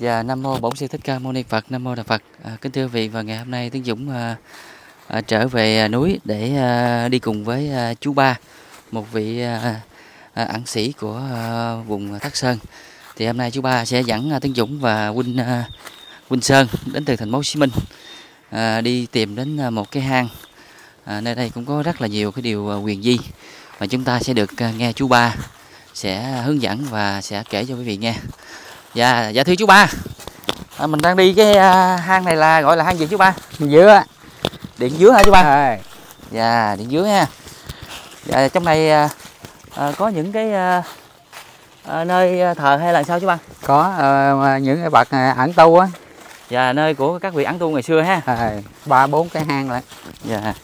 Dạ Nam mô Bổn Sư Thích Ca Mâu Ni Phật. Nam mô Đà Phật. À, kính thưa vị và ngày hôm nay Tiến Dũng à, à, trở về à, núi để à, đi cùng với à, chú Ba, một vị à, à, ẩn sĩ của à, vùng thác Sơn. Thì hôm nay chú Ba sẽ dẫn à, Tiến Dũng và huynh à, huynh Sơn đến từ thành phố Hồ Chí Minh à, đi tìm đến à, một cái hang. À, nơi đây cũng có rất là nhiều cái điều à, quyền di mà chúng ta sẽ được à, nghe chú Ba sẽ hướng dẫn và sẽ kể cho quý vị nghe. Dạ, dạ thưa chú ba. À, Mình đang đi cái à, hang này là gọi là hang gì chú ba? dứa Điện dứa hả chú ba? à, Dạ, điện dứa ha. Dạ, trong này à, à, có những cái à, à, nơi thờ hay là sao chú ba? có ờ, những cái bậc ẩn tu á. Dạ, nơi của các vị ẩn tu ngày xưa ha. À, ba bốn cái hang lại. Dạ.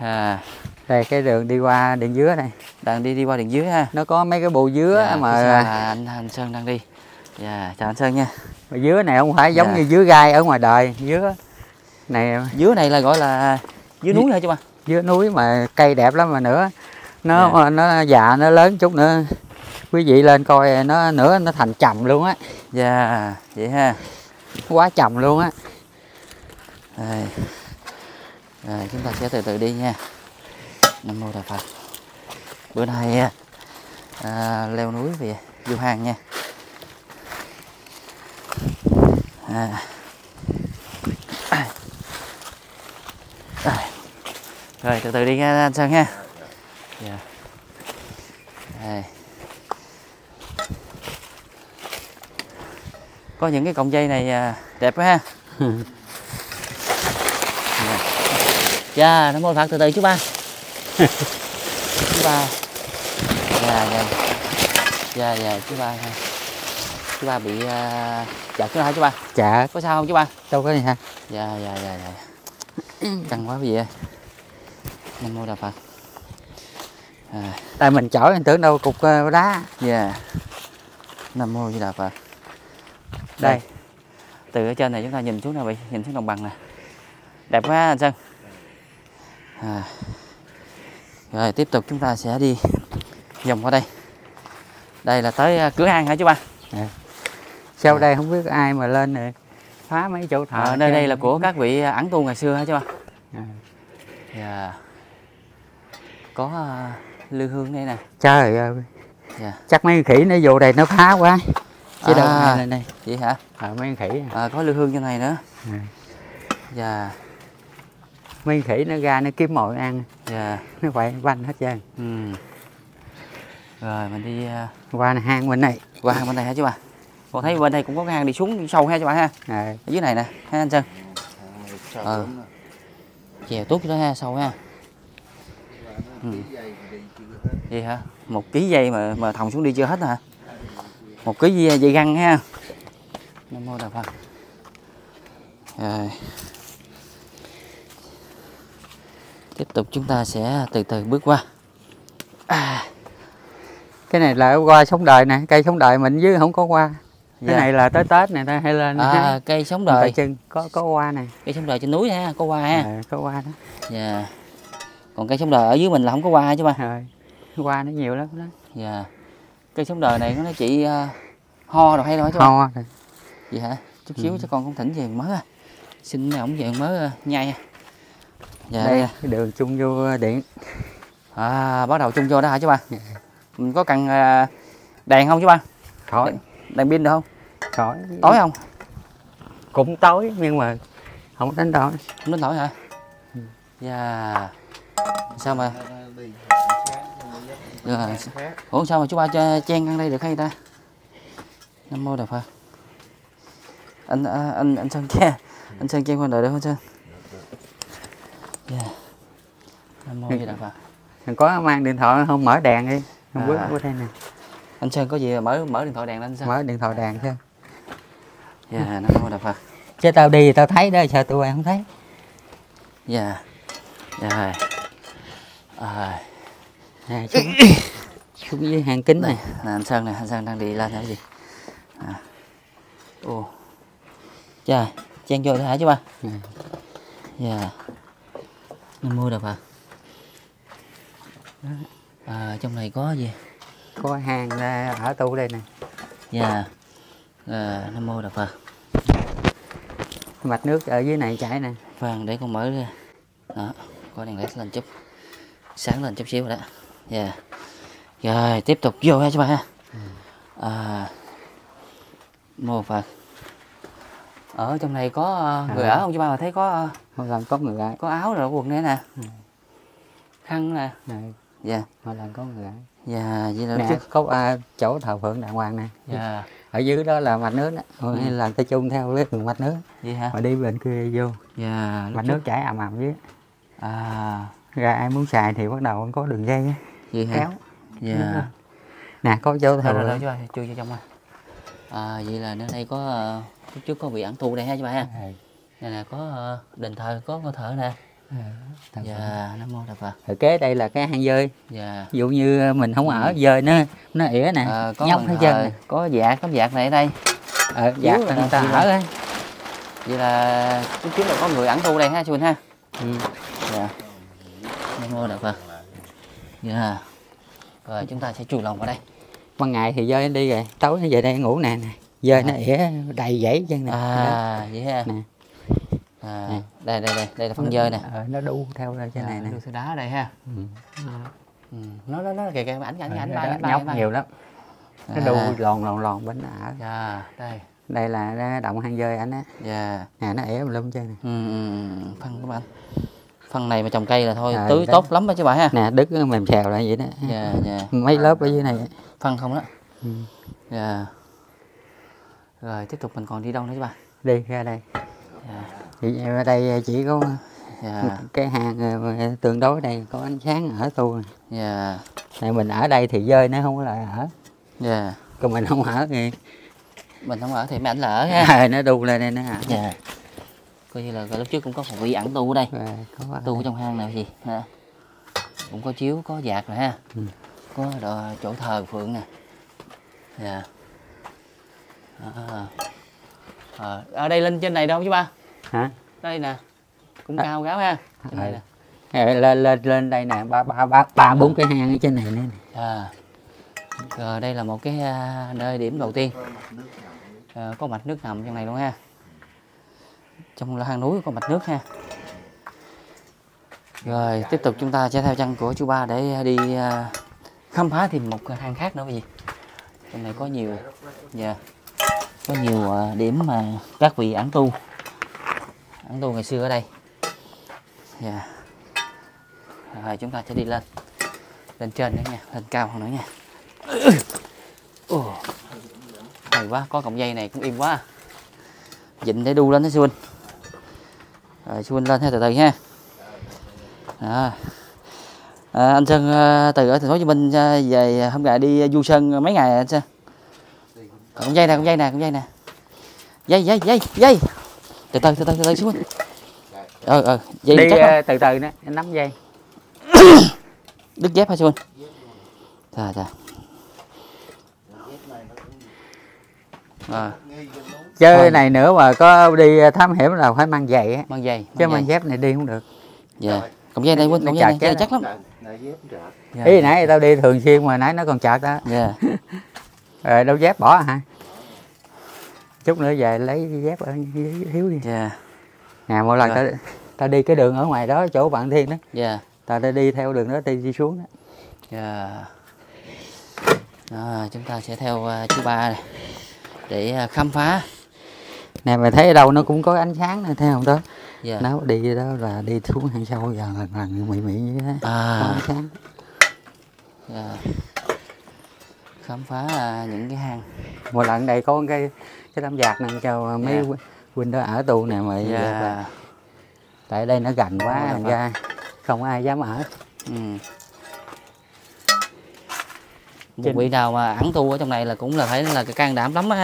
À, đây cái đường đi qua điện dứa đây. Đang đi đi qua điện dứa ha. Nó có mấy cái bù dứa dạ, mà là anh, anh Sơn đang đi Dạ, chào anh Sơn nha mà dứa này không phải giống Dạ. như dứa gai ở ngoài đời dứa này Dứa này là gọi là dứa núi hả chú ba? dứa núi mà cây đẹp lắm mà nữa nó nó già nó lớn chút nữa quý vị lên coi nó nữa nó thành chầm luôn á Dạ, vậy ha quá chầm luôn á Rồi. Rồi chúng ta sẽ từ từ đi nha. Nam mô Đà Phật. Bữa nay à, à, leo núi về du hang nha. À. Rồi. Rồi từ từ đi nha anh Sơn ha. Dạ. Rồi. Có những cái cọng dây này à, đẹp quá ha. Dạ, Nam mô Phật từ từ chú ba. chú ba. Dạ, dạ. Dạ, dạ, chú ba ha. Chú ba bị uh, giật nữa hả chú ba? chả Có sao không chú ba? đâu có gì ha Dạ, dạ, dạ, dạ. Căng quá vị ơi. Nam mô Đà Phật. À, tại mình chở anh tưởng đâu cục ờ, đá dạ. Nam mô Di Đà Phật. đây Từ ở trên này chúng ta nhìn xuống nào vị, nhìn xuống đồng bằng nè. Đẹp quá anh Sơn. À. Rồi tiếp tục chúng ta sẽ đi vòng qua đây. Đây là tới à, cửa hang hả chú ba? Sau À. đây không biết ai mà lên rồi phá mấy chỗ thờ Ờ, nơi đây là của các vị ẩn tu ngày xưa hả chú ba? À. Dạ. Có à, lư hương đây nè. trời ơi Dạ. chắc mấy con khỉ nó vô đây nó phá quá chứ đâu À. ai lên đây Vậy hả? à, mấy con khỉ À, có lư hương trên này nữa. à. Dạ. mấy con khỉ nó ra nó kiếm mồi ăn Dạ. nó quậy banh hết trơn Ừ. Rồi mình đi à, qua này, hang bên này qua hang bên này hả chú ba? Con thấy bên đây cũng có cái hang đi xuống sâu ha chú ba ha. à, Ở dưới này nè, ha anh Sơn. Ờ. Chèo tốt đó ha, sâu ha. Ừ. Vậy hả? Một ký dây mà mà thòng xuống đi chưa hết hả? Một ký dây, dây găng ha. Nam mô Đà Phật. Rồi. Tiếp tục chúng ta sẽ từ từ bước qua. À, cái này là qua sống đời nè cây sống đời mình dưới không có qua cái dạ. này là tới tết này ta hay lên à, cây sống đời chừng có có qua nè cây sống đời trên núi ha, có hoa ha. à, có qua đó Dạ. Còn cây sống đời ở dưới mình là không có hoa chứ ba. rồi qua nó nhiều lắm đó Dạ. Cây sống đời này nó chỉ uh, ho rồi hay đâu ba? ho rồi. Vậy hả? Chút xíu Ừ. cho con không thỉnh về mớ à. Xin ổng về mớ uh, nhai. à. Dạ đây đây. cái đường chung vô điện À bắt đầu chung vô đó hả chú ba? Dạ. Mình có cần uh, đèn không chú ba? khỏi Đèn pin được không? khỏi Tối không? cũng tối nhưng mà không đánh tối Không đến tối hả? Dạ. Sao mà Dạ. Ủa sao mà chú ba cho chen ăn đây được hay ta? Nam mô Đà Phật. Anh à, anh anh Sơn che. Anh Sơn chen qua đợi được không Sơn? Dạ. Nam mô Đà Phật. Thằng có mang điện thoại không mở đèn đi không À. bước qua đây nè Anh Sơn có gì mở mở điện thoại đèn lên sao? mở điện thoại đèn thôi Dạ Nam mô Đà Phật. chứ tao đi thì tao thấy đó sao tụi em không thấy Dạ. Dạ rồi. À, xuống, xuống dưới hàng kính này là anh Sơn này, anh Sơn đang đi lên cái gì? À. Ồ. Trời, chen vô hả chú ba? Dạ. Nam mô Đà Phật. À, trong này có gì? Có hàng ở tu đây nè Dạ. à, nam mô đà phật mạch nước ở dưới này chảy nè Vâng, để con mở ra. Đó, có đèn led lên chút. Sáng lên chút xíu rồi đó. Dạ. Rồi, tiếp tục vô ha chú ba ha. À, mô Phật. Ở trong này có ờ, người À. ở không chú ba? Mà thấy có ờ, một lần có người gái có áo rồi quần đây nè. Khăn nè. này Dạ. một lần có người gái Dạ, vậy là nè có à, chỗ thờ phượng đàng hoàng nè Dạ. ở dưới đó là mạch nước đó Ừ. ừ. là ta chung theo cái đường mạch nước Vậy hả? mà đi bên kia vô Dạ. mạch trước- nước chảy ầm ầm dưới À, ra ai muốn xài thì bắt đầu có đường dây á, vậy hả? kéo Dạ. nè có chỗ thờ Rồi, rồi, rồi, chui vô trong ha. À, vậy là nơi đây có ờ, lúc trước có vị ẩn tu đây ha chú ba ha. Ừ. Đây là có ờ, đền thờ, có ngôi thờ nè. Ừ, phượng. Dạ, Nam Mô Đà Phật. Rồi kế đây là cái hang dơi Dạ. ví dụ như mình không ở dơi nó nó ỉa nè Ờ, có nhóc hết trơn có dạc, có dạc này ở đây. ờ dạ là người ta ở á Vậy là lúc trước là có người ẩn tu đây ha chú ha. ừ. Dạ. Nam Mô Đà Phật. Dạ. Rồi chúng ta sẽ chùi lòng vào đây. ban ngày thì dơi đi rồi tối nó về đây ngủ nè nè dơi nó ỉa đầy dãy chân nè À, vậy ha. nè À, Nè. đây đây đây, đây là phân dơi nè. ờ, nó đu theo ra trên này nè Đưa đá đây ha. ừ. Ừ. Nó nó nó kìa kìa ảnh ảnh ảnh Ờ, bay ảnh bay. nhóc ảnh bay. nhiều lắm nó À. đu lòn lòn lòn bên ở Dạ, đây. đây là động hang dơi anh á Dạ. nè nó ỉa lum chân nè Ừ, ừ, ừ. phân các bạn. Phân này mà trồng cây là thôi À, tưới tốt lắm đó chứ bà ha. nè đứt mềm xèo lại vậy đó Dạ, dạ. mấy lớp ở dưới này Phân không đó. ừ. Dạ. Rồi tiếp tục mình còn đi đâu nữa chứ bà? đi ra đây Dạ. Thì ở đây chỉ có Dạ. cái hàng ờ, tương đối đây có ánh sáng ở tu này. Dạ. này mình ở đây thì dơi nó không có lại ở Dạ. còn mình không ở thì Mình không ở thì mấy ảnh ở ha. nó đu lên đây nó ở Dạ. Coi như là lúc trước cũng có một vị ẩn tu ở đây. Rồi, có Tu ở trong hang này gì ha. Cũng có chiếu, có dạc rồi ha. Ừ. Có đò, chỗ thờ phượng nè. Dạ. À. À, ở đây lên trên này đâu chứ ba? Hả Đây nè. Cũng À. cao gáo ha. Trên này Ừ. nè. Rồi, lên lên lên đây nè ba ba ba ba bốn cái hang ở trên này nữa nè. À. Rồi đây là một cái à, nơi điểm đầu tiên. À, có mạch nước nằm trong này luôn ha. Trong là hang núi có mạch nước ha. Rồi tiếp tục chúng ta sẽ theo chân của chú ba để à, đi à, khám phá thêm một hang khác nữa gì. Trong này có nhiều dạ, có nhiều à, điểm mà các vị ẩn tu ẩn đồ ngày xưa ở đây. yeah. Rồi chúng ta sẽ đi lên lên trên nữa nha lên cao hơn nữa nha oh. hay quá có cọng dây này cũng im quá dịnh để đu lên đó sư huynh rồi sư huynh lên theo từ từ ha à. À, anh Sơn à, từ ở thành phố Hồ Chí Minh à, về hôm nay đi du sơn mấy ngày à, anh Sơn cọng dây nè cọng dây nè cọng dây nè dây dây dây dây từ từ từ từ từ từ huynh ờ ờ dây đi chắc ờ, từ từ đó nắm dây. Đứt dép hả huynh chà chà à, chơi này nữa mà có đi thám hiểm là phải mang giày á. Mang giày chứ mang dép này đi không được. Dạ. Cọng dây đây Nó cọng dây này. chặt dây chắc lắm. dạ ý nãy tao đi thường xuyên mà nãy nó còn chợt đó. Dạ. Rồi đâu dép bỏ hả chút nữa về lấy dép ở dưới thiếu đi. Dạ. Nè mỗi lần Rồi. tao tao đi cái đường ở ngoài đó chỗ bạn thiên đó dạ. tao đã đi theo đường đó tao đi xuống đó. Dạ. Đó, chúng ta sẽ theo à, chú ba này để à, khám phá. Nè mày thấy ở đâu nó cũng có ánh sáng này thấy không đó? Dạ. Nó đi đó là đi xuống hàng sâu giờ lần lần mị mị như thế. Có à ánh sáng. Dạ. Khám phá à, những cái hang. Một lần đây có cái cái tấm giạc này cho mấy Dạ. huynh- đó ở tù nè mày dạ tại đây nó gần quá thành ra. Không ai dám ở. Ừ. một vị nào mà ẩn tu ở trong này là cũng là phải là cái can đảm lắm á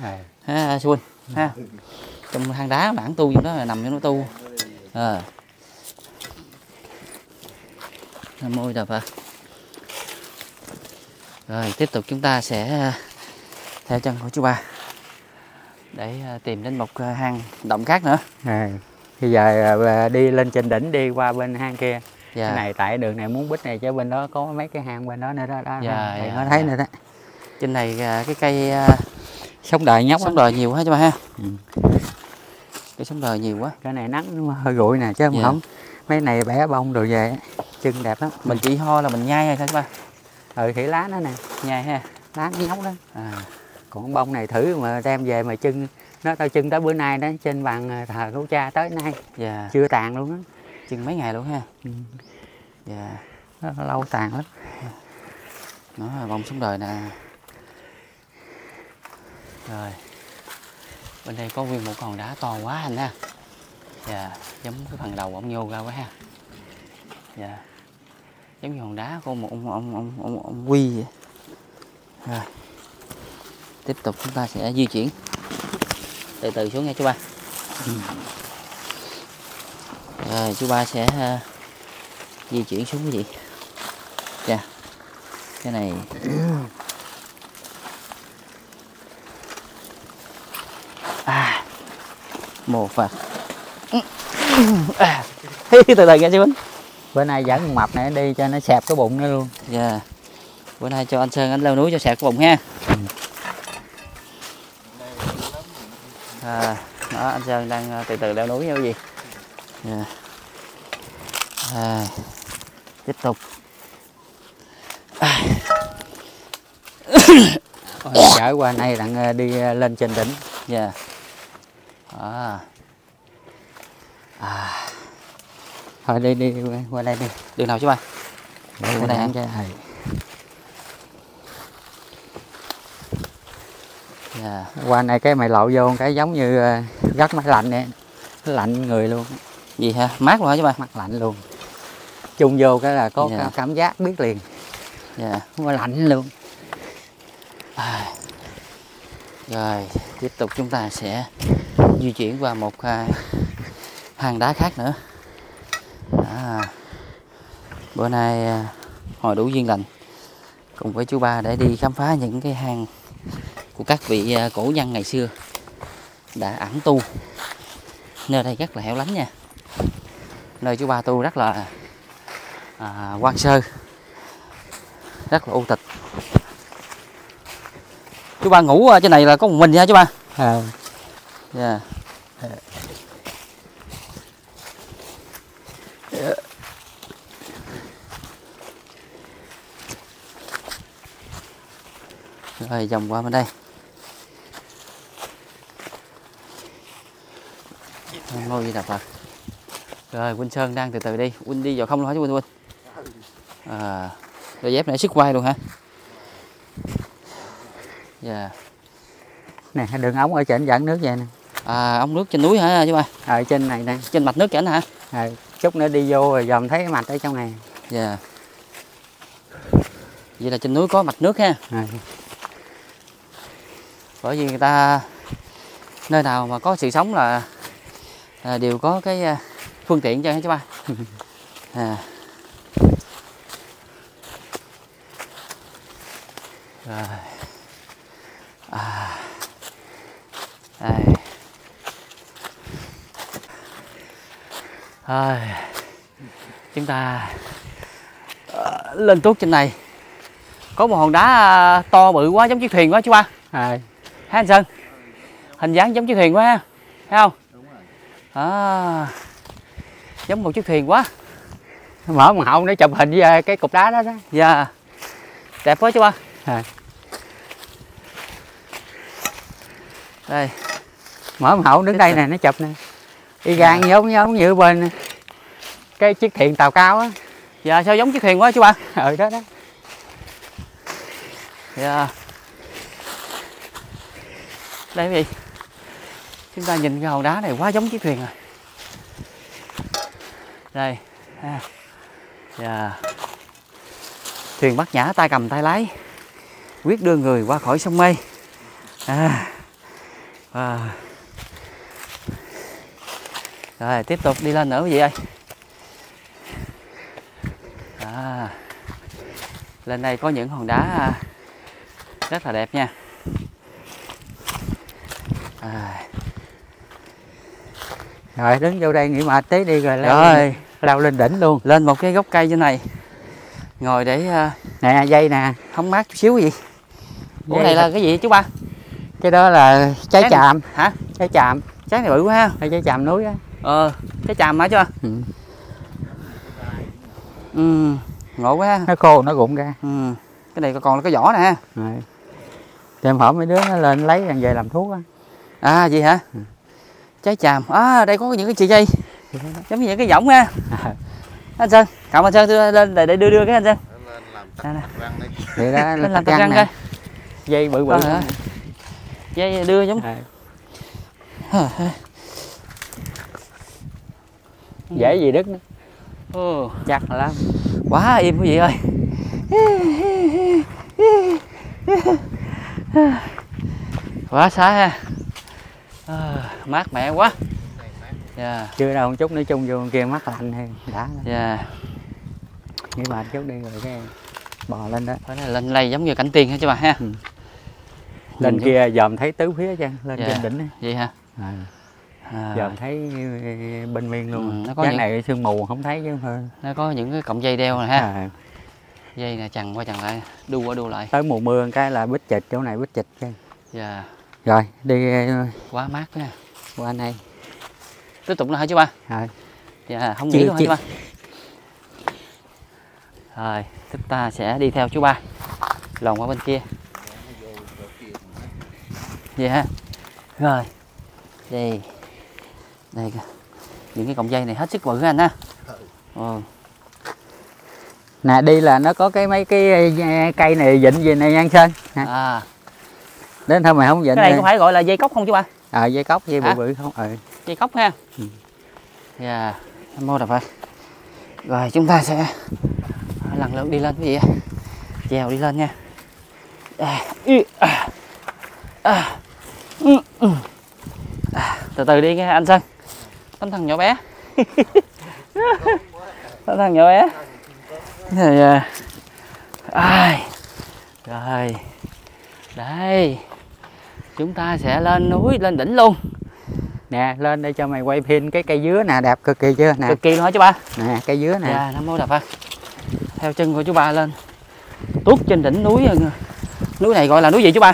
ha. Sư huynh ha trong hang đá mà ẩn tu trong đó là nằm trong đó tu. Ờ. Nam mô đà phật rồi tiếp tục chúng ta sẽ à, theo chân của chú ba để à, tìm đến một à, hang động khác nữa. Rồi bây giờ à, đi lên trên đỉnh đi qua bên hang kia. Dạ. Cái này tại đường này muốn bích này chứ bên đó có mấy cái hang bên đó nữa đó đó Dạ, dạ, nó thấy dạ. nữa đó. Trên này à, cái cây à, sống đời nhóc sống đời nhiều quá chú ba ha. Ừ. cái sống đời nhiều quá. Cái này nắng hơi rụi nè chứ không Dạ. không mấy này bẻ bông rồi về chân đẹp lắm. Mình chỉ ho là mình nhai hay sao chú ba ừ thì lá nó nè. Nhai ha. Lá nó nhóc đó à, còn bông này thử mà đem về mà chân nó tao chân tới bữa nay đó trên bàn thờ của cha tới nay. Dạ. Chưa tàn luôn á. Chừng mấy ngày luôn ha. Ừ. dạ. Nó lâu tàn lắm. Nó là bông sống đời nè. Rồi. Bên đây có nguyên một con đá to quá anh ha. Dạ giống cái phần đầu ông nhô ra quá ha. Dạ giống như hòn đá của một ông ông ông ông, ông quy vậy. Rồi. Tiếp tục chúng ta sẽ di chuyển. Từ từ xuống nha chú ba. Ừ. Rồi chú ba sẽ uh, di chuyển xuống cái gì? Dạ. Cái này. À. Mồ phật. Ừ. À. từ từ nghe chú Bính bữa nay dẫn con mập này đi cho nó xẹp cái bụng nó luôn. Dạ. Bữa nay cho anh sơn anh leo núi cho sạc cái bụng ha. À, đó anh sơn đang ờ, từ từ leo núi nha quý vị dạ. à, tiếp tục. Chở qua đây đặng ờ, đi ờ, lên trên đỉnh. Dạ. À. à thôi đi đi qua, đây đi. Đường nào chú ba Để Qua đây hả? cho ừ. dạ. Qua này cái mày lộ vô cái giống như ờ, gắt máy lạnh nè. Lạnh người luôn. Gì ha mát luôn hả chú ba mắt lạnh luôn. Chung vô cái là có Dạ. ca- cảm giác biết liền. Dạ. Nó lạnh luôn. À. Rồi, tiếp tục chúng ta sẽ di chuyển qua một à, hang đá khác nữa. À, bữa nay à, hồi đủ duyên lành cùng với chú ba để đi khám phá những cái hang của các vị à, cổ nhân ngày xưa đã ẩn tu. Nơi đây rất là hẻo lánh nha. Nơi chú ba tu rất là à, quan sơ, rất là u tịch chú ba ngủ ở trên này là có một mình nha chú ba à, dạ rồi vòng qua bên đây. Mô Di Đà Phật rồi Quynh Sơn đang từ từ đi. Quynh đi vào không luôn hả chú Quynh Quynh à, đôi dép này sức quay luôn hả? Dạ. Nè đường ống ở trên dẫn nước về nè. À, ống nước trên núi hả chú ba? ở trên này nè. Trên mạch nước cảnh hả? à, chút nữa đi vô rồi dòm thấy mạch ở trong này. Dạ. Vậy là trên núi có mạch nước ha. à, bởi vì người ta nơi nào mà có sự sống là, là đều có cái à, phương tiện cho hả chú ba? À. Rồi. À. à. Đây. Rồi. Chúng ta à, lên tuốt trên này có một hòn đá to bự quá giống chiếc thuyền quá chú ba à, hả anh Sơn? Hình dáng giống chiếc thuyền quá ha thấy không? À, giống một chiếc thuyền quá. Mở một hậu để chụp hình với ờ, cái cục đá đó đó. Dạ. Đẹp quá chú ba. À, đây. Mở một hậu đứng đây nè nó chụp nè. Y gan giống giống như bên cái chiếc thuyền tàu cao á. Dạ sao giống chiếc thuyền quá chú ba? Ừ đó đó. Dạ đây quý vị chúng ta nhìn cái hòn đá này quá giống chiếc thuyền rồi đây à. yeah. Dạ. thuyền bắt nhã tay cầm tay lái quyết đưa người qua khỏi sông mây à, à. rồi tiếp tục đi lên nữa quý vị ơi à, lên đây có những hòn đá à, rất là đẹp nha à, rồi đứng vô đây nghỉ mệt tí đi rồi leo, rồi. leo lên đỉnh luôn. Lên một cái gốc cây trên này. Ngồi để à, nè dây nè. hóng mát chút xíu gì. Ủa này là cái gì chú ba? Cái đó là trái Trái này- chàm. hả? Trái chàm. Trái này bự quá ha. Hay trái chàm núi á. Ờ trái chàm hả chưa ừ. ừ ngộ quá ha. Nó khô nó rụng ra. Ừ cái này còn là cái vỏ nè thêm hỏi mấy đứa nó lên lấy về làm thuốc á à gì hả? Trái chàm. À đây có những cái chị dây. Giống như những cái võng ha. À, anh sơn cảm ơn sơn đưa lên để, để đưa đưa cái anh sơn. Lên làm vậy lên làm tắc tạc răng coi. Dây bự bự. Dây đưa giống. À, dễ gì đứt nữa. Ừ. chắc lắm. Quá im quý vị ơi. Quá xá ha à, mát mẻ quá. Dạ. Chưa đâu một chút nữa chung vô kia mắt lạnh hay đã. Dạ. Nghĩ bà chút đi rồi cái bò lên đó. Phải là lên lây giống như cảnh tiên hết chứ bà ha? Ừ. lên Nhìn kia dòm thấy tứ phía chứ lên Dạ. trên đỉnh á. vậy hả? À. à, dòm thấy bên miên luôn. Ừ, nó có cái những- này sương mù không thấy chứ thôi. nó có những cái cọng dây đeo nè ha. À, dây nè chằng qua chằng lại đu qua đu lại. Tới mùa mưa cái là bít chịch chỗ này bít chịch chứ. Dạ rồi đi ờ, quá mát nha qua đây. Tiếp tục nữa hả chú ba? Rồi. Dạ không nghĩ luôn hả chưa. chú ba? Rồi chúng ta sẽ đi theo chú ba. Lòn qua bên kia. Vậy ha rồi. Đây. Đây kìa. những cái cọng dây này hết sức bự anh ha. Ừ. nè đi là nó có cái mấy cái ờ, cây này vịnh gì này Giang Sơn? Nè. à đến thôi mày không vịnh cái này có phải gọi là dây cốc không chú ba ờ dây cốc dây bự Hả? bự không? Ừ. Dây cốc ha. Ừ. dạ Nam mô đà phật rồi chúng ta sẽ lần lượt đi lên vị ạ. chèo đi lên nha. À, y, à, à, ừ, ừ. À, từ từ đi nghe anh Sơn. Tấm thằng nhỏ bé. Tấm thằng nhỏ bé. Rồi à, ai? Rồi. Đây chúng ta sẽ lên núi lên đỉnh luôn. Nè lên đây cho mày quay phim cái cây dứa nè đẹp cực kỳ chưa? Nè. Cực kỳ luôn hả chú ba? Nè cây dứa nè. Dạ nam mô đà phật. Theo chân của chú ba lên. Tuốt trên đỉnh núi ờ, núi này gọi là núi gì chú ba?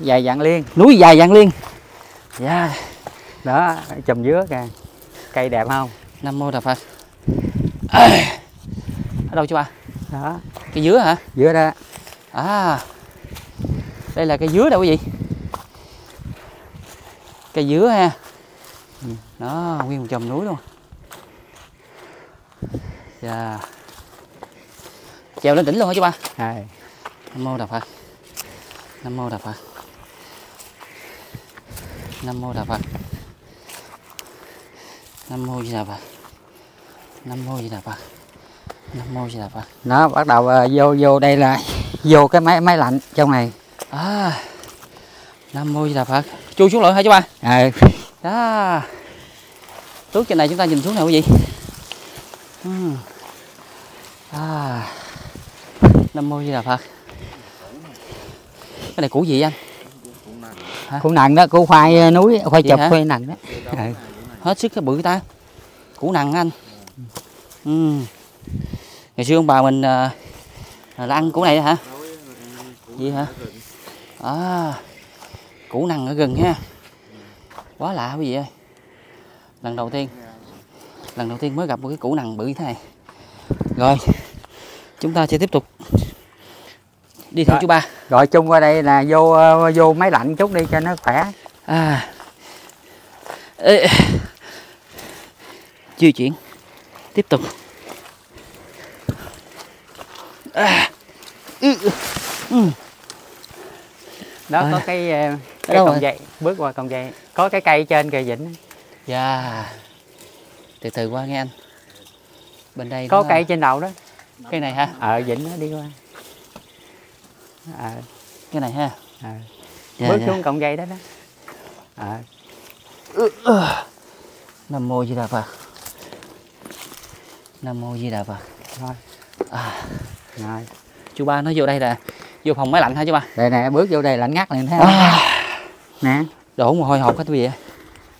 Dài dạng liên. Núi dài dạng liên. Dạ. Đó chùm dứa kìa. Cây đẹp không? Nam mô đà phật. Ở đâu chú ba? Đó. Cây dứa hả? Dứa đó. À. Đây là cây dứa đâu quý vị cây dứa ha. Ừ. đó nguyên một chùm núi luôn. Dạ. Trèo lên đỉnh luôn hả chú ba? Rồi nam mô đà phật. Nam mô đà phật. Nam mô đà phật. Nam mô di đà phật. Nam mô di đà phật. Nam mô di đà phật. Nó bắt đầu ờ, vô vô đây là vô cái máy máy lạnh trong này. À. Nam mô di đà phật chui xuống lại hả chú ba. Ờ. Đó. Tuốt trên này chúng ta nhìn xuống nào quý vị. À. Nam mô di đà phật. Cái này củ gì anh? Củ nặng đó củ khoai núi khoai chụp khoai nặng đó. Ừ. hết sức cái bự ta. Củ nặng anh. Ừ. ngày xưa ông bà mình à, là ăn củ này hả? Gì hả? À củ nặng ở gần ha quá lạ quý vị ơi lần đầu tiên lần đầu tiên mới gặp một cái củ nặng bự như thế này rồi chúng ta sẽ tiếp tục đi theo Rồi. chú ba gọi chung qua đây là vô vô máy lạnh chút đi cho nó khỏe à Ê. di chuyển tiếp tục à. Ừ. Ừ. đó À. có cái ờ, cái rồi? dây bước qua cọng dây có cái cây trên kìa vịnh dạ. Từ từ qua nghe anh. Bên đây có nó- cây trên đầu đó. Cây này ha. Ờ vịnh nó đi qua. Ờ. Cái này ha. Ờ. Dạ, bước dạ. xuống cọng dây đó đó. Ờ. Nam mô di đà phật. Nam mô di đà phật. Thôi à, rồi. Chú ba nói vô đây là vô phòng máy lạnh hả chú ba. Đây nè bước vô đây lạnh ngắt liền thấy không? À, nè. Đổ mồ hôi hột hết quý vị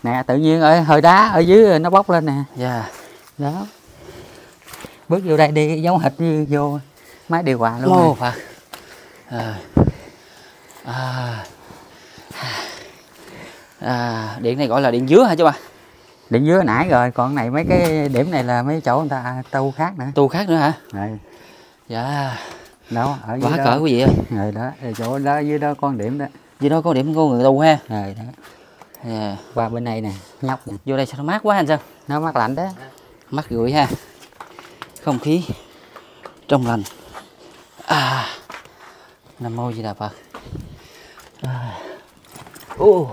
nè tự nhiên ở hơi đá ở dưới nó bốc lên nè. Dạ. Đó. Bước vô đây đi giống hệt như vô máy điều hòa luôn nè. phật à, à. à, điện này gọi là điện dứa hả chú ba? Điện dưới nãy rồi còn này mấy cái điểm này là mấy chỗ người ta tu khác nữa. Tu khác nữa hả? Rồi dạ đó ở quá cỡ quý vị ơi. Rồi đó rồi chỗ đó dưới đó con điểm đó. Dưới đó có điểm có người tu ha? Rồi đó. Dạ. qua bên đây nè nhóc nè. vô đây sao nó mát quá anh sao nó mát lạnh đó. Mát gửi ha. Không khí trong lành. À nam mô di đà phật. À. ô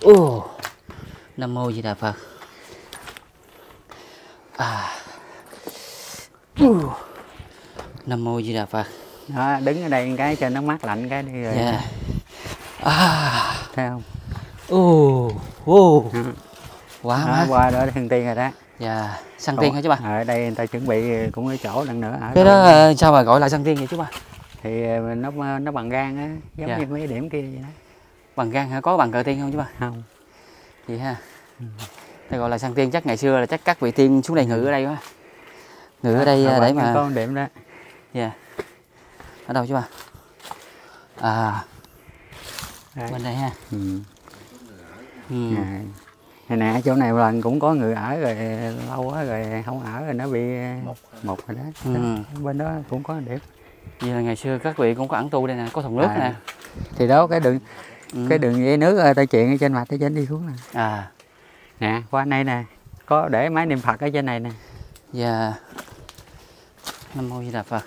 ô nam mô di đà phật. À u. nam mô di đà phật. Đó đứng ở đây cái cho nó mát lạnh cái đi rồi. Dạ. À. Thấy không? Ô ô Ừ. quá đó, qua đó thiên tiên rồi đó. Dạ săn tiên hả chú ba ở đây người ta chuẩn bị cũng cái chỗ lần nữa ở cái đó ờ, sao mà gọi là săn tiên vậy chú ba thì ờ, nó nó bằng gan á giống Dạ. như mấy điểm kia vậy đó. Bằng gan hả? Có bằng cờ tiên không chú ba không. Vậy ha. Đây gọi là săn tiên chắc ngày xưa là chắc các vị tiên xuống đây ngự ở đây quá. Ngự ở đây Ở để mà có điểm đó dạ ở đâu chú ba à. Đây. bên đây ha. Ừ. ừ. Nè chỗ này lần cũng có người ở rồi lâu quá rồi không ở rồi nó bị một rồi đó. Ừ. bên đó cũng có điểm Vậy là ngày xưa các vị cũng có ẩn tu đây nè có thùng nước À. nè. Thì đó cái đường ừ. cái đường dây nước ờ, tay chuyện ở trên mặt tới trên đi xuống nè. À. Nè qua đây nè. Có để máy niệm phật ở trên này nè. Dạ. Nam mô di đà phật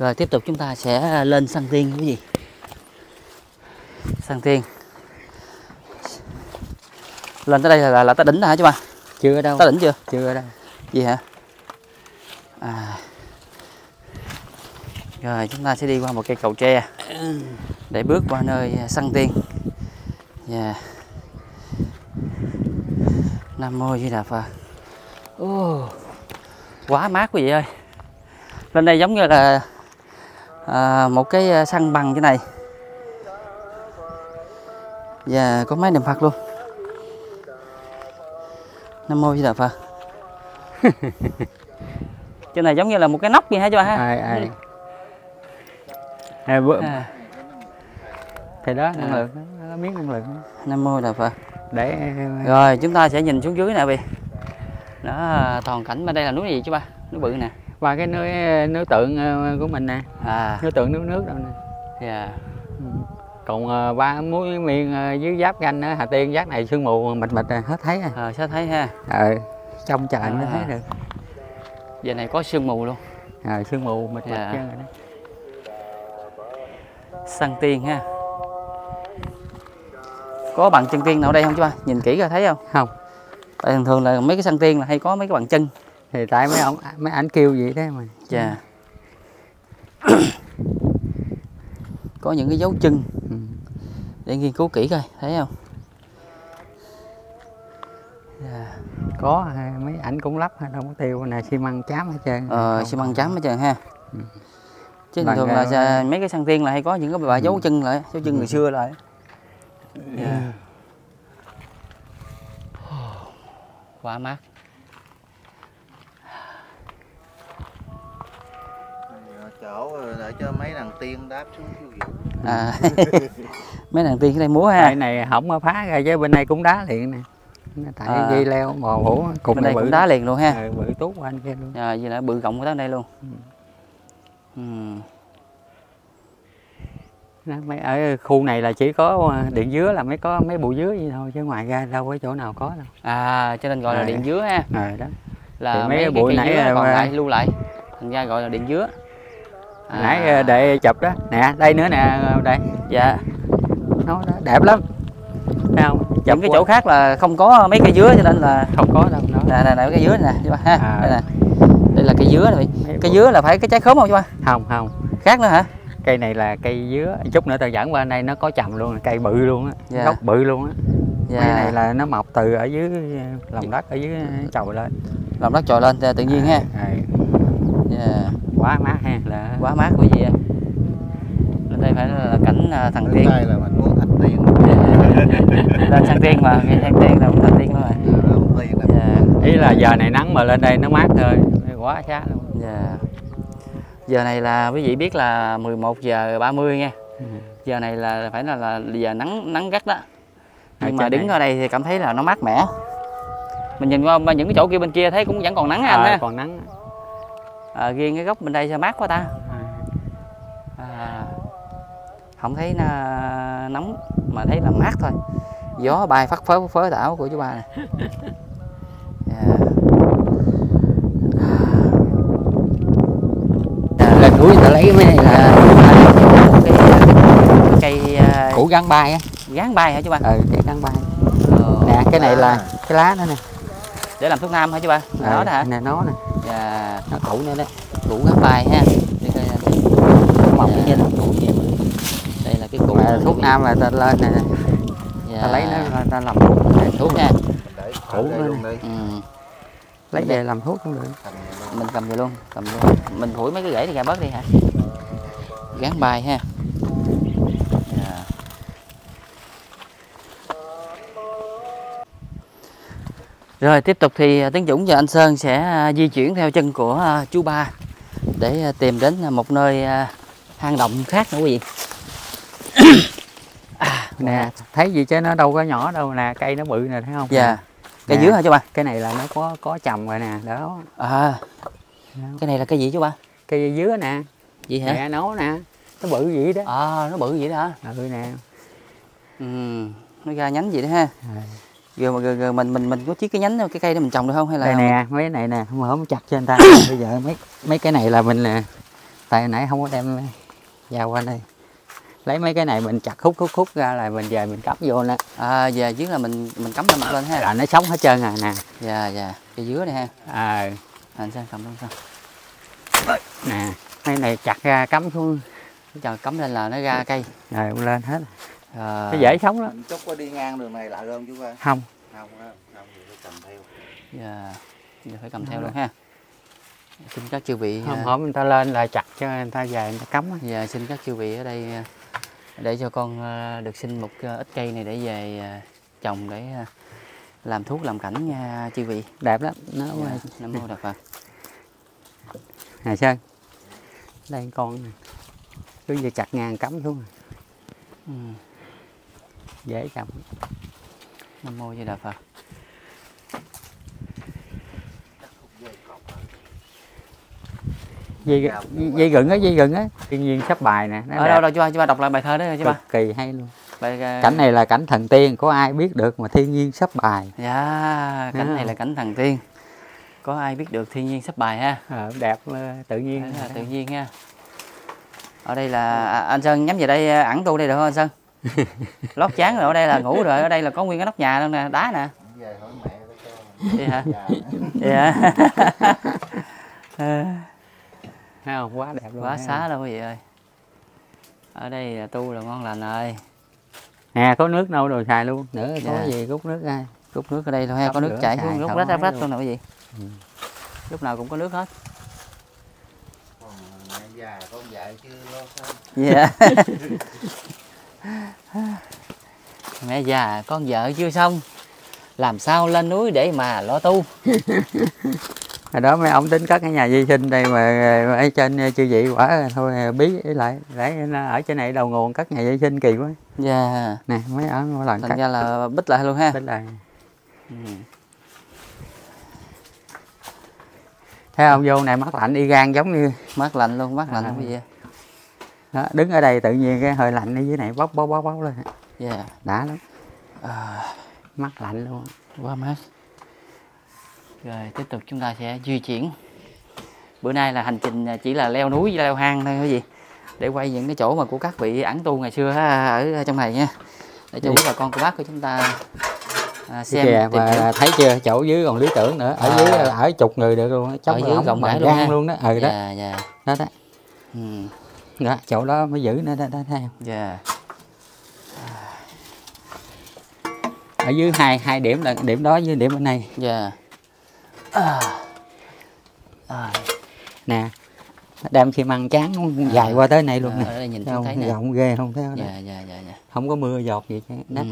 rồi tiếp tục chúng ta sẽ lên săn tiên cái gì? Săn tiên. Lên tới đây là là, là tới đỉnh rồi hả chú ba? Chưa ở đâu. Tới đỉnh chưa? Chưa ở đâu. Gì hả? À. Rồi chúng ta sẽ đi qua một cây cầu tre để bước qua nơi à, săn tiên. Dạ. Nam mô di đà phật. Quá mát quý vị ơi. Lên đây giống như là à, một cái à, săn bằng cái này. Và có máy niệm phật luôn. Nam mô di đà phật. Trên này giống như là một cái nóc vậy hả chú ba ha? Ai ai? À, bữa, à, thì đó À. năng lượng đó, nó miếng năng lượng. Nam mô đà phật. Để rồi chúng ta sẽ nhìn xuống dưới nè vị đó toàn cảnh bên đây là núi gì chú ba? Núi bự nè qua cái núi núi tượng ờ, của mình nè. À. Núi tượng nước nước đâu nè. Dạ. Ừ. còn ờ, ba muối miền ờ, dưới giáp ganh á hà tiên giáp này sương mù mịt mịt rồi, hết thấy rồi. Ờ sao thấy ha? Ờ trong trời mới À. thấy được. Giờ này có sương mù luôn. Ờ sương mù mịt mịt Dạ. rồi đó. Săn tiên ha. Có bằng chân tiên nào ở đây không chú ba? Nhìn kỹ coi thấy không? Không. Tại thường thường là mấy cái săn tiên là hay có mấy cái bằng chân thì tại mấy ông mấy ảnh kêu vậy thế mà. Dạ có những cái dấu chân. Ừ. để nghiên cứu kỹ coi thấy không? Dạ. có à, mấy ảnh cũng lắp đâu có tiêu nè xi măng chám hết trơn. Ờ xi măng chấm hết trơn ha. Ừ. chứ Bằng thường cái- là mấy cái săn tiên là hay có những cái bà dấu chân lại dấu chân người xưa lại. Dạ. quá mát chỗ để cho mấy thằng tiên đáp xuống khiêu vũ à. Mấy nàng tiên ở đây múa ha. Này không có phá ra chứ bên đây cũng đá liền nè. Tại À. dây leo mò hổ cục bên đây bự. cũng đá liền luôn ha. Ờ, bự tốt của anh kia luôn. À, vậy là bự cộng của tới đây luôn. Ừ. ừ. Mấy ở khu này là chỉ có ờ, điện dứa là mới có mấy bụi dứa vậy thôi chứ ngoài ra đâu có chỗ nào có đâu. À cho nên gọi là À. điện dứa ha. Rồi đó. Là Thì mấy mấy, cái cái bụi nãy dứa là còn lại lưu lại. Thành ra gọi là điện dứa À, nãy ờ, để chụp đó. Nè đây nữa nè đây. Dạ. Nó đẹp lắm. Thấy không? Những chụp cái chỗ khác là không có mấy cây dứa cho nên là không có đâu nè nè nè cái dứa này nè chú ba ha. À. đây nè. Đây là cây dứa này cây dứa là phải cái trái khóm không chú ba không không. Khác nữa hả? Cây này là cây dứa. Chút nữa tao dẫn qua đây nó có chầm luôn cây bự luôn á. Dạ. gốc bự luôn á. Dạ. cây này là nó mọc từ ở dưới ờ, lòng đất ở dưới chồi lên. Làm đất trồi lên tự nhiên ha. Ờ, dạ. Quá mát ha. Là quá mát quý vị lên đây phải là cảnh à, thằng tiên. đây là mình muốn thành tiên. Lên sang tiên mà cái sang tiên là cũng thành tiên luôn rồi tiên là dạ. ý là giờ này nắng mà lên đây nó mát thôi quá xá luôn. Dạ. giờ này là quý vị biết là 11 giờ 30 nha Ừ. giờ này là phải là là giờ nắng nắng gắt đó. Nhưng Ở mà đứng này. ở đây thì cảm thấy là nó mát mẻ. Mình nhìn qua những cái chỗ kia bên kia thấy cũng vẫn còn nắng á anh ha. còn nắng à, riêng cái góc bên đây sao mát quá ta. À, à, không thấy nó nóng mà thấy là mát thôi. Gió bay phất phới phất phới tảo của chú ba nè. Dạ. À, lên núi người ta lấy mấy này là à, cái, cây à, củ gắn bay á. gán bay hả chú ba? Ừ cái gắn bay. Ờ, nè cái này là cái lá nó nè. Để làm thuốc nam hả chú ba? Đó Ừ, đó hả nè nó nè dạ. Nó củ nữa đó củ gán bay ha. Đây coi, mọc Dạ. cái nhìn. Củ nhiều đây là cái củ mà thuốc nam là ta lên này nè. Dạ. ta lấy nó ta làm thuốc. Thuốc nha nó luôn. đi. Ừ. lấy về làm thuốc cũng được. Mình cầm về luôn. Cầm luôn mình phủi mấy cái rễ này ra bớt đi hả? Gán bài ha rồi tiếp tục thì à, Tiến Dũng và anh Sơn sẽ à, di chuyển theo chân của à, chú ba để à, tìm đến à, một nơi à, hang động khác nữa quý vị. Nè. thấy gì chứ nó đâu có nhỏ đâu nè cây nó bự nè thấy không? Dạ. Cây Nè. dứa hả chú ba? cái này là nó có có trồng rồi nè đó. À cái này là cái gì chú ba? Cây dứa nè. Gì hả? Mẹ nấu nè. Nó bự vậy đó. À nó bự vậy đó hả? Ừ nè. Ừ nó ra nhánh vậy đó ha. Ừ. rồi, rồi, rồi mình mình mình có chiếc cái nhánh cái cây đó mình trồng được không? Hay là đây nè mấy này nè không hổm chặt cho anh ta. Bây giờ mấy mấy cái này là mình nè tại nãy không có đem vào qua đây. Lấy mấy cái này mình chặt khúc khúc khúc ra là mình về mình cắm vô nè. À giờ dưới là mình mình cắm lên mặt lên ha. Là nó sống hết trơn à nè. Dạ dạ cây dứa này ha. À. Anh sang cầm luôn sao nè mấy này chặt ra cắm xuống. Chờ cắm lên là nó ra cây. Rồi lên hết à, nó dễ sống lắm. Trúc có đi ngang đường này lại không chú ba không. Không á không thì phải cầm theo. Dạ giờ phải cầm theo luôn ha. Xin các chư vị không à, hổm người ta lên là chặt cho người ta về người ta cắm á. dạ xin các chư vị ở đây à, để cho con à, được xin một ít cây này để về trồng để làm thuốc làm cảnh nha chư vị. Đẹp lắm. Nó dạ, nam mô phật. Nè sơn đây con cứ giờ chặt ngang cắm xuống. Ừ. dễ trồng nam mô di đà phật. Dây dây gừng á dây gừng á thiên nhiên sắp bài nè nó ở đâu đâu chú ba chú ba đọc lại bài thơ đó chú ba. Cực kỳ hay luôn. Bài à, cảnh này là cảnh thần tiên có ai biết được mà thiên nhiên sắp bài? Dạ cảnh À. này là cảnh thần tiên. Có ai biết được thiên nhiên sắp bài ha? Ờ, đẹp tự nhiên. Là tự nhiên ha. Ở đây là à, anh sơn nhắm về đây à, ẩn tu đây được không anh sơn lót chán rồi ở đây là ngủ rồi ở đây là có nguyên cái nóc nhà luôn nè đá nè. Về hỏi mẹ nó cho vậy hả? Già vậy hả? Ờ, thấy không? Quá đẹp luôn quá xá đâu quý vị ơi. Ở đây là tu là ngon lành rồi. Nè có nước đâu rồi xài luôn. Nữa có Dạ. gì rút nước ra. Rút nước ở đây thôi ha có nước chảy xuống rút rách rách luôn. nè quý vị. Ừ. lúc nào cũng có nước hết. Còn mẹ mẹ già con vợ chưa xong. Làm sao lên núi để mà lo tu? Hồi đó mấy ông tính cất cái nhà di sinh đây mà ở trên ờ, chư vị quả thôi bí lại. Để ở trên này đầu nguồn cất nhà di sinh kỳ quá. Dạ. Nè mấy ở mỗi lần thành cất. ra là bích lại luôn ha. Bên đây ừ. thấy không vô này mắt lạnh y gan giống như mát lạnh luôn mát lạnh À. không quý vị đó, đứng ở đây tự nhiên cái hơi lạnh ở dưới này bốc bốc bốc bốc lên. Dạ. Đã lắm. À, mắt lạnh luôn. Quá mát rồi tiếp tục chúng ta sẽ di chuyển. Bữa nay là hành trình chỉ là leo núi leo hang thôi quý vị để quay những cái chỗ mà của các vị ẩn tu ngày xưa ở trong này nha. Để cho quý bà con cô bác của chúng ta à, xem kìa tìm hiểu. mà thấy chưa? Chỗ dưới còn lý tưởng nữa. Ở À. dưới ở chục người được luôn chống Ở dưới rộng rãi luôn luôn đó. Ừ đó. Dạ dạ. Đó đó. Ừ, đó chỗ đó mới giữ nữa đó, đó không dạ. Ở dưới hai hai điểm là điểm đó với điểm bên này. Dạ. À. À, nè đem xi măng chán nó dài qua tới này luôn nè. đây nhìn thấy xuống không? thấy nè. Rộng ghê không thấy không dạ dạ dạ dạ. Không có mưa giọt gì chứ. Ừ.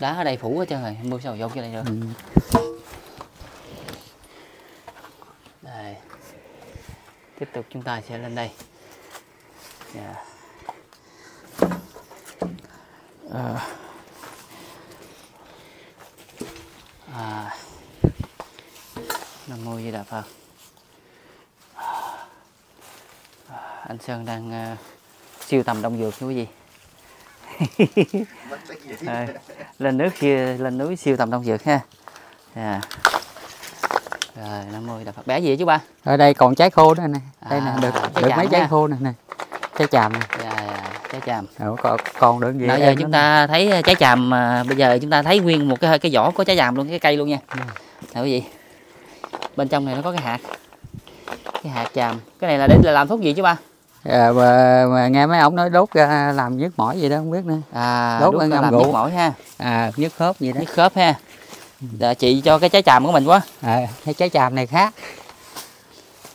đá ở đây phủ hết trơn rồi mưa sao dột vô đây được. Ừ. đây. Tiếp tục chúng ta sẽ lên đây dạ. Ờ. à. nam mô di đà phật anh sơn đang ờ, siêu tầm đông dược quý vị. Mất cái gì? Rồi, lên nước siêu lên núi siêu tầm đông dược ha. À. rồi nam mô di đà phật bé gì vậy chú ba? Ở đây còn trái khô nữa nè. Đây nè À, được trái được chàm mấy trái khô nè nè trái chàm. Dạ dạ trái chàm. Rồi, còn, còn được gì nãy giờ chúng lắm. ta thấy trái chàm mà bây giờ chúng ta thấy nguyên một cái cái vỏ có trái chàm luôn cái cây luôn nha. Ừ. nè quý vị bên trong này nó có cái hạt. Cái hạt chàm. Cái này là để làm thuốc gì chứ ba? À, mà, mà nghe mấy ông nói đốt ra làm nhức mỏi gì đó không biết nữa. À Đốt đốt ra làm nhức mỏi ha. À nhức khớp gì đó. Nhức khớp ha. Dạ, chị cho cái trái chàm của mình quá. À, cái trái chàm này khác.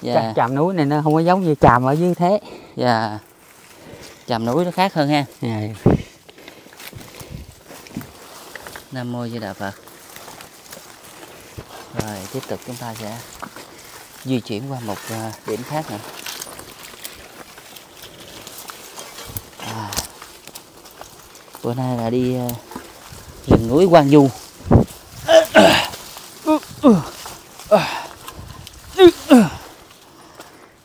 Trái chàm núi này nó không có giống như chàm ở dưới thế. Dạ chàm núi nó khác hơn ha. À, nam mô di đà phật. Rồi tiếp tục chúng ta sẽ di chuyển qua một à, điểm khác nữa. À, bữa nay là đi à, rừng núi Quang Du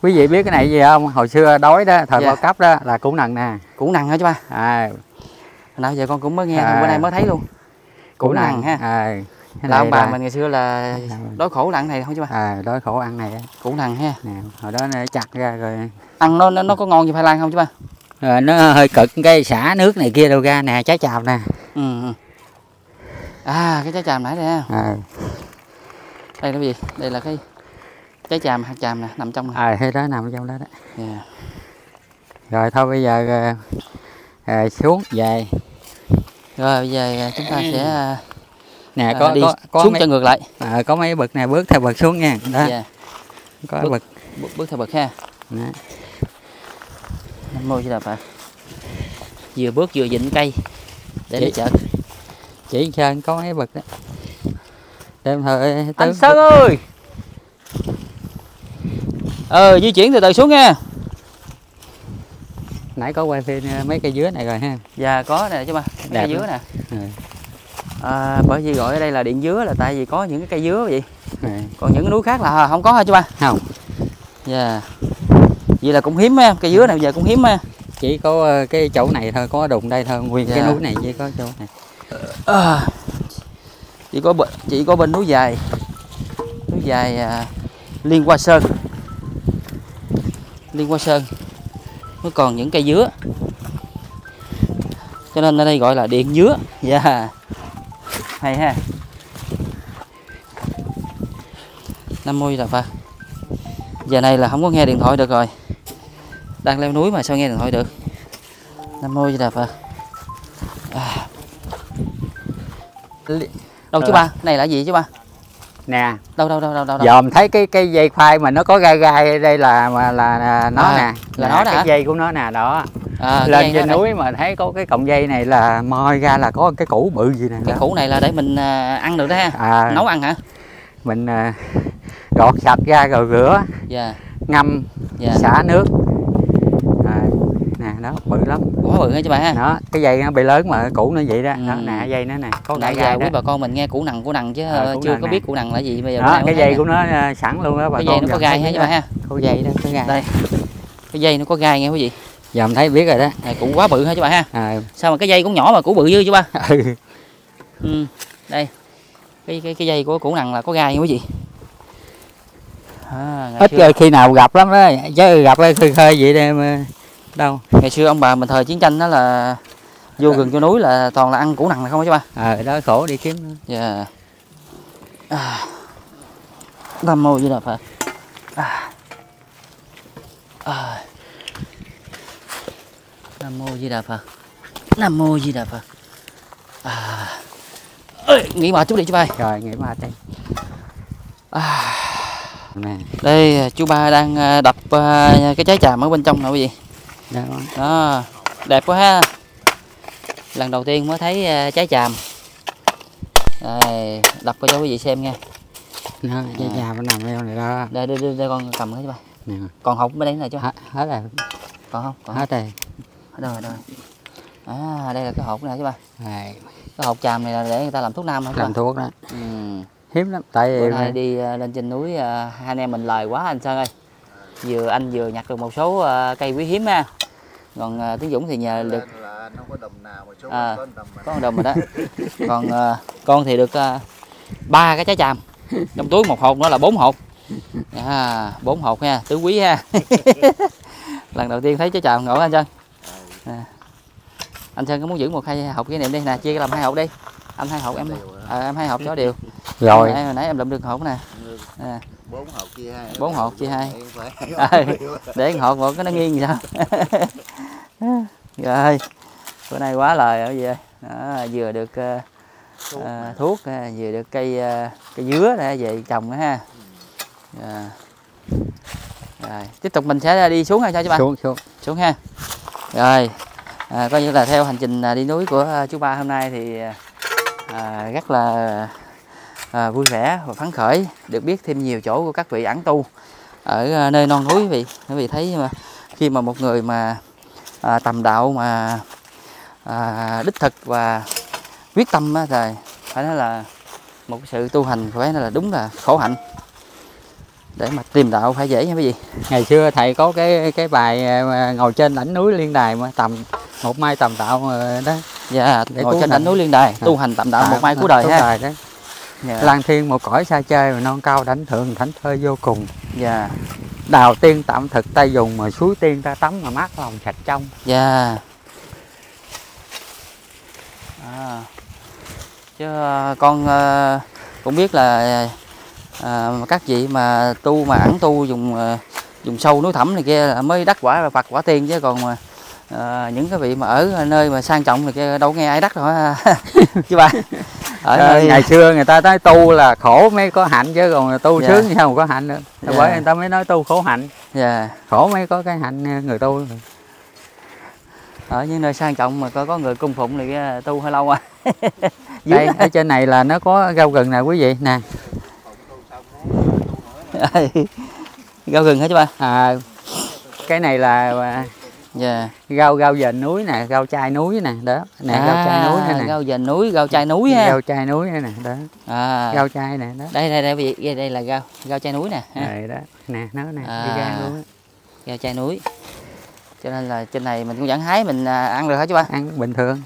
quý vị biết cái này gì không? Hồi xưa đói đó thời Dạ. bao cấp đó là củ nần nè. Củ nằng hả chú ba? À, hồi nãy giờ con cũng mới nghe À. bữa nay mới thấy luôn. Củ nần ha. à, cái là ông bà mình ngày xưa là đói khổ là ăn này thôi chứ ba? À, đói khổ ăn này củ nằng ha. Nè hồi đó nó chặt ra rồi. Ăn nó nó, nó có ngon như khoai lang không chứ ba? Rồi nó hơi cực cái xả nước này kia đâu ra nè trái chàm nè. Ừ. ừ. à cái trái chàm nãy đây ha. À, đây là gì? Đây là cái trái chàm hạt chàm nè nằm trong này à thế đó nằm trong đó đó. Dạ. rồi thôi bây giờ à, à, xuống về. Rồi bây giờ à, chúng ta sẽ à, nè à, có đi có có xuống mấy cho ngược lại. À, có mấy bậc này bước theo bậc xuống nha. Đó. Dạ. có Bước. bậc. bước, bước theo bậc ha. Đó. nam mô di đà phật. Vừa bước vừa dịnh cây để đi chợ. Chỉ sơn có mấy bậc đó? Đem thôi anh sơn ơi ờ di chuyển từ từ xuống nha. Nãy có quay phim à, mấy cây dứa này rồi ha. Dạ có nè chứ ba Đẹp cây dứa nè. Ừ. à, bởi vì gọi ở đây là điện dứa là tại vì có những cái cây dứa vậy. Rồi. còn những cái núi khác là không có hả chú ba? Không. Dạ. Vậy là cũng hiếm ha cây dứa này giờ cũng hiếm ha. Chỉ có ờ, cái chỗ này thôi có đụng đây thôi nguyên cái Dạ. núi này chỉ có chỗ này. À, chỉ có bên- chỉ có bên núi dài núi dài à, liên hoa sơn liên hoa sơn. Mới còn những cây dứa. Cho nên ở đây gọi là điện dứa. Dạ hay ha. Nam mô di đà phật. Giờ này là không có nghe điện thoại được rồi. Đang leo núi mà sao nghe điện thoại được? Nam mô di đà phật. À. đâu chú ba? Này là gì chứ ba nè. Đâu đâu đâu đâu đâu, dòm thấy cái cái dây khoai mà nó có gai gai đây là là, là nó À, nè. là Nè, nó hả? cái dây của nó nè đó. À, lên trên núi mà thấy có cái cọng dây này là moi ra là có cái củ bự gì nè cái đó. củ này là để mình à, ăn được đó ha? À, nấu ăn hả? Mình à, gọt sạch ra rồi rửa dạ. ngâm dạ. xả nước. À, nè đó bự lắm quá bự ha chú ba ha. Đó cái dây nó bị lớn mà củ nó vậy đó, đó Ừ. nè dây nó nè có nãy giờ quý đó. bà con mình nghe củ nằng củ nằng chứ Ờ, ờ, củ chưa nằng có nè. biết củ nằng là gì bây giờ đó cái dây của nó à, sẵn luôn đó bà cái con dây nó có gai ha chú đó. ha? Có dây đó có gai. Đây. cái dây nó có gai nghe quý vị? Dòm thấy biết rồi đó. Này củ quá bự ha chú ba ha? À, sao mà cái dây cũng nhỏ mà củ bự dữ chú ba? Ừ. ừ. đây. Cái cái cái dây của củ nằng là có gai nha quý vị? À, ít xưa, khi nào gặp lắm đó chứ gặp cái khơi khơi vậy đây mà đâu ngày xưa ông bà mình thời chiến tranh đó là vô rừng vô núi là toàn là ăn củ nằng là không á chú ba ờ đó khổ đi kiếm. Dạ. À. Nam mô Di Đà Phật. À. À. Nam mô Di Đà Phật. Nam mô Di Đà Phật. À. Ê, nghỉ mệt chút đi chú ba. rồi nghĩ mà đây À. nè Đây chú ba đang à, đập à, cái trái chàm ở bên trong nè quý vị. Đó Đó, đẹp quá ha. Lần đầu tiên mới thấy à, trái chàm. Đây, đập cho quý vị xem nha. nó dây nhà nó nằm theo này đó. Đây, đây, đây, đây con cầm cái chú ba. nè còn hộp bên đây này chứ. Hết hết rồi. Còn không? Còn hết rồi. Đâu rồi đâu rồi. À đây là cái hộp này chứ ba này, cái hộp tràm này là để người ta làm thuốc nam hả làm thuốc đó. Ừ. hiếm lắm. Tại vì nay đi ờ, lên trên núi ờ, hai anh em mình lời quá anh sơn ơi vừa anh vừa nhặt được một số ờ, cây quý hiếm ha. Còn ờ, tiến dũng thì nhờ được lên là nó có đồng nào mà số À, có đồng một rồi đó. Còn ờ, con thì được ba cái trái chàm. Trong túi một hộp nữa là bốn hộp. À, bốn hộp ha tứ quý ha. Lần đầu tiên thấy trái chàm ngộ anh sơn. À. anh sơn có muốn giữ một hai hộp kỷ niệm đi. Nè chia làm hai hộp đi anh hai hộp em ờ, em hai hộp cho đều rồi. Nãy, hồi nãy em lụm được hộp nè. À, bốn hộp chia hai. Bốn hộp chia hai. À, để hộp một cái nó nghiêng vậy sao rồi bữa nay quá lời ở gì ơi đó, vừa được ờ, ờ, thuốc ờ, vừa được cây ờ, cây dứa để về trồng nữa ha. Dạ. rồi tiếp tục mình sẽ đi xuống hay sao chú ba? Xuống xuống. Xuống ha. Rồi à, coi như là theo hành trình à, đi núi của à, chú ba hôm nay thì à, rất là à, vui vẻ và phấn khởi được biết thêm nhiều chỗ của các vị ẩn tu ở à, nơi non núi quý vị. Quý vị thấy mà khi mà một người mà à, tầm đạo mà à, đích thực và quyết tâm á, thì phải nói là một sự tu hành phải nói là đúng là khổ hạnh. Để mà tìm đạo phải dễ nha quý vị. Ngày xưa thầy có cái cái bài à, ngồi trên đỉnh núi liên đài mà tầm một mai tầm đạo à, đó dạ Để ngồi trên đỉnh núi liên đài tu hành tạm đạo một mai cuối đời ha. đời đó dạ. lang thiên một cõi xa chơi mà non cao đánh thượng thánh thơ vô cùng. Dạ. Đào tiên tạm thực tay dùng mà suối tiên ta tắm mà mát lòng sạch trong. Dạ. À. chứ con cũng biết là ờ, các vị mà tu mà ẩn tu dùng dùng sâu núi thẳm này kia là mới đắc quả là phật quả tiên chứ còn mà ờ, những cái vị mà ở nơi mà sang trọng kia đâu nghe ai đắc rồi chứ ba ở Ờ, nơi ngày xưa người ta nói tu là khổ mới có hạnh chứ còn tu Dạ. sướng thì mà có hạnh nữa. Dạ. bởi người ta mới nói tu khổ hạnh. Dạ. Khổ mới có cái hạnh người tu. Ở những nơi sang trọng mà có có người cung phụng này kia tu hơi lâu à. Đây ở trên này là nó có rau gừng nè quý vị nè. Rau gừng hả chú ba? À, cái này là à, dạ. Rau rau dền núi nè rau chai núi nè đó. Nè rau chai núi nè. À, rau dền núi rau chai núi ha. Rau chai núi nè đó. À, rau chai nè đó. Đây đây đây đây, đây là rau rau chai núi nè ha. Rồi đó. Nè nó nè À. đi ra luôn rau chai núi. Cho nên là trên này mình cũng vẫn hái mình à, ăn được hả chú ba? Ăn bình thường.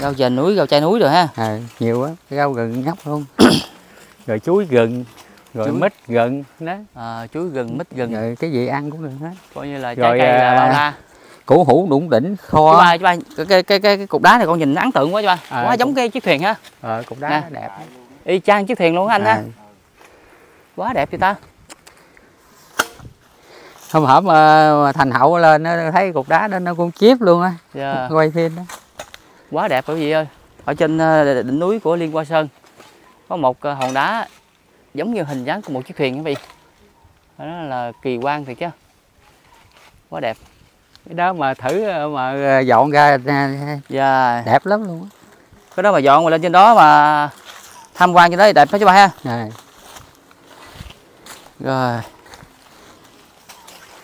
Rau dền núi rau chai núi rồi ha. À, nhiều quá. Rau gừng nhóc luôn. Rồi chuối gừng rồi Chuối. mít gừng đó. À, chuối gừng mít gừng. Rồi cái gì ăn cũng được hết. Coi như là trái Rồi, cây là à, bao la củ hủ đụng đỉnh chú kho ba chú ba cái cái cái, cái, cái cục đá này con nhìn ấn tượng quá chú ba. À, quá giống cái chiếc thuyền ha ờ cục đá Nè. đẹp. Y chang chiếc thuyền luôn anh ha À, quá đẹp vậy ta. Hôm hổm ờ, thành hậu lên nó thấy cục đá đó nó cũng chip luôn á. Dạ. quay phim đó. Quá đẹp quý vị ơi. Ở trên ờ, đỉnh núi của liên hoa sơn có một ờ, hòn đá giống như hình dáng của một chiếc thuyền quý vị. Đó là kỳ quan thiệt chứ. Quá đẹp cái đó mà thử ờ, mà ờ, dọn ra ờ, và đẹp lắm luôn cái đó mà dọn mà lên trên đó mà tham quan trên đó thì đẹp đó chú ba ha. Rồi. rồi.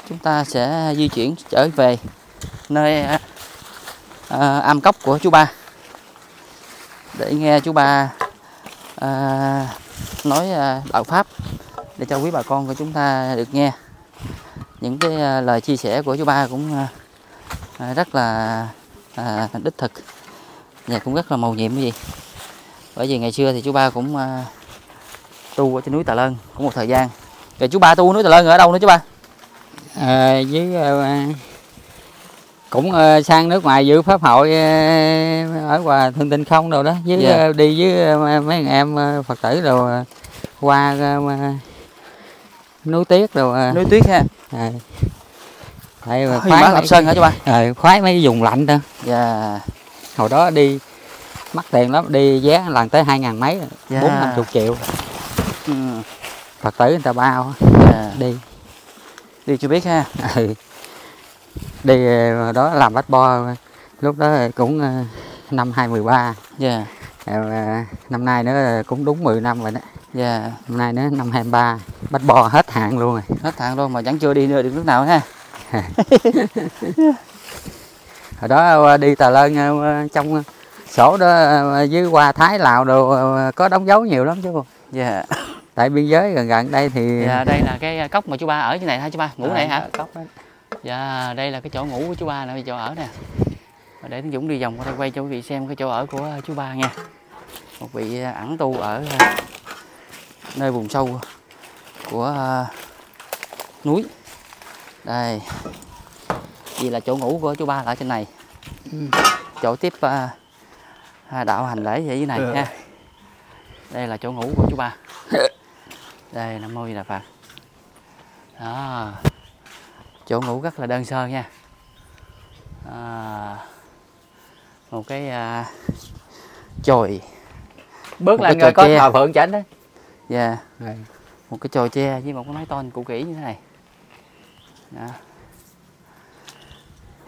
Chúng ta sẽ di chuyển trở về nơi à, à, am cốc của chú ba. Để nghe chú ba à, nói à, đạo pháp để cho quý bà con của chúng ta được nghe những cái à, lời chia sẻ của chú ba cũng à, à, rất là à, đích thực và cũng rất là màu nhiệm quý vị bởi vì ngày xưa thì chú ba cũng à, tu ở trên núi Tà Lơn cũng một thời gian. Rồi chú ba tu núi Tà Lơn ở đâu nữa chú ba? Ờ, với ờ, cũng ờ, sang nước ngoài dự pháp hội ờ, ở hòa thương tinh không đâu đó. Với Dạ. ờ, đi với mấy anh em phật tử rồi qua mà núi tiếc rồi ờ, núi tuyết ha. Ờ. Tại mà khoái mấy, Lập Sơn hả chú ba? Ờ, khoái mấy cái vùng lạnh đó. Dạ. Hồi đó đi mắc tiền lắm đi vé lần tới hai ngàn mấy Dạ. bốn năm chục triệu. Ừ. phật tử người ta bao dạ. đi. Đi chưa biết ha. Ừ. đi ờ, đó làm bách bo lúc đó cũng ờ, năm 2013 dạ. Ờ, năm nay nữa cũng đúng 10 năm rồi đó dạ. Năm nay nữa năm 23 bách bo hết hạn luôn rồi. Hết hạn luôn mà vẫn chưa đi nữa được nước nào ha. Hồi đó ờ, đi Tà Lơn ờ, trong sổ đó ờ, dưới qua Thái Lào đồ ờ, có đóng dấu nhiều lắm chứ dạ. Tại biên giới gần gần đây thì dạ đây là cái cốc mà chú ba ở trên này hả chú ba? Ngủ Ờ, này hả? cốc đó. dạ đây là cái chỗ ngủ của chú ba nè chỗ ở nè. Để Tiến Dũng đi vòng qua đây quay cho quý vị xem cái chỗ ở của chú ba nha. Một vị ẩn tu ở à, nơi vùng sâu của à, núi. Đây. Vì là chỗ ngủ của chú ba là ở trên này. Ừ. chỗ tiếp à, đạo hành lễ ở dưới này Ừ. nha đây là chỗ ngủ của chú ba. Đây nam mô di đà phật. Đó. Chỗ ngủ rất là đơn sơ nha. À, một cái à, chòi bước Một cái rồi có thờ phượng chảnh đấy dạ. Rồi. một cái chòi tre với một cái mái tôn cũ kỹ như thế này. Đó.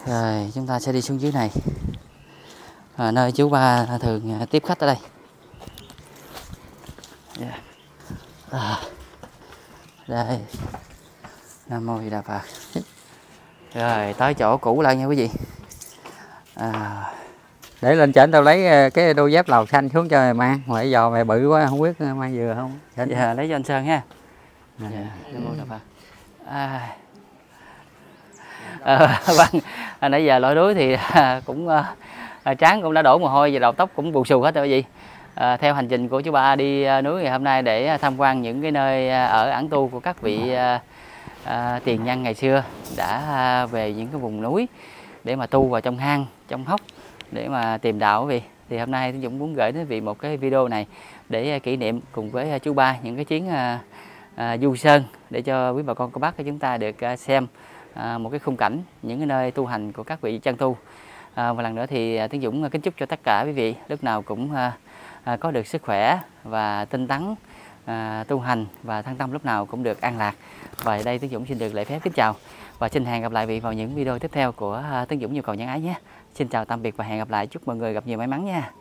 rồi chúng ta sẽ đi xuống dưới này. À, nơi chú ba thường à, tiếp khách ở đây. Dạ. à, đây. Nam mô di đà phật. Rồi tới chỗ cũ lại nha quý vị. À, để lên chảnh tao lấy ờ, cái đôi dép lào xanh xuống cho mày mang ngoại giò mày bự quá không biết ờ, mang vừa không? Chảnh. dạ. lấy cho anh sơn ha Dạ. dạ phật à, à, vâng. À, nãy giờ lội núi thì à, cũng à, trán cũng đã đổ mồ hôi và đầu tóc cũng bù xù hết rồi vị à, theo hành trình của chú ba đi à, núi ngày hôm nay để tham quan những cái nơi à, ở ẩn tu của các vị à, à, tiền nhân ngày xưa đã à, về những cái vùng núi để mà tu vào trong hang trong hốc để mà tìm đạo quý vị. Thì hôm nay Tiến Dũng muốn gửi đến quý vị một cái video này để à, kỷ niệm cùng với à, chú ba những cái chuyến à, à, du sơn để cho quý bà con cô bác của chúng ta được à, xem à, một cái khung cảnh những cái nơi tu hành của các vị chân tu. À, và lần nữa thì à, Tiến Dũng à, kính chúc cho tất cả quý vị lúc nào cũng à, à, có được sức khỏe và tinh tấn à, tu hành và thân tâm lúc nào cũng được an lạc. Và đây Tiến Dũng xin được lễ phép kính chào và xin hẹn gặp lại vị vào những video tiếp theo của à, Tiến Dũng nhu cầu nhân ái nhé xin chào tạm biệt và hẹn gặp lại. Chúc mọi người gặp nhiều may mắn nha.